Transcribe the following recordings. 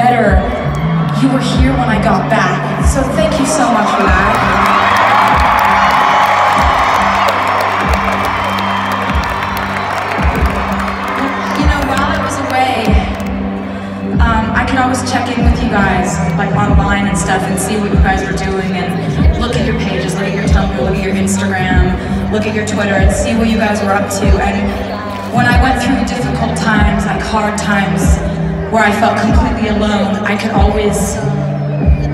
better, you were here when I got back. So thank you so much for that. You know, while I was away, um, I could always check in with you guys, like online and stuff, and see what you guys were doing, and look at your pages, look at your Tumblr, look at your Instagram, look at your Twitter, and see what you guys were up to. And when I went through difficult times, like hard times, where I felt completely alone, I could always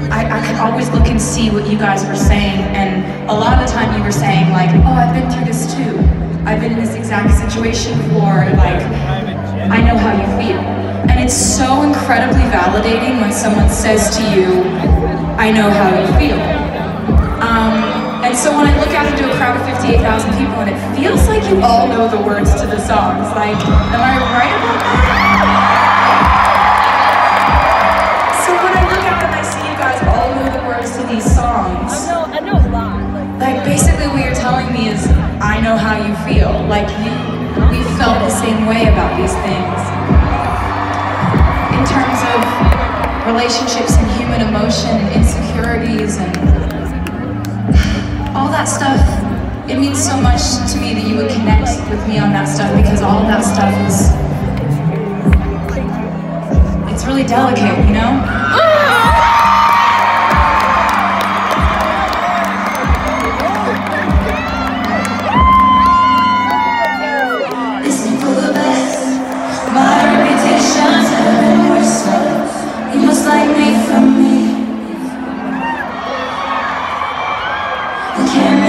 I, I could always look and see what you guys were saying, and a lot of the time you were saying like, "Oh, I've been through this too. I've been in this exact situation before. Like, I know how you feel." And it's so incredibly validating when someone says to you, "I know how you feel." Um, and so when I look out into a crowd of 58,000 people, and it feels like you all know the words to the songs. Like, am I know how you feel. Like you, we felt the same way about these things. In terms of relationships and human emotion and insecurities and all that stuff, it means so much to me that you would connect with me on that stuff because all of that stuff is, it's really delicate, you know? Can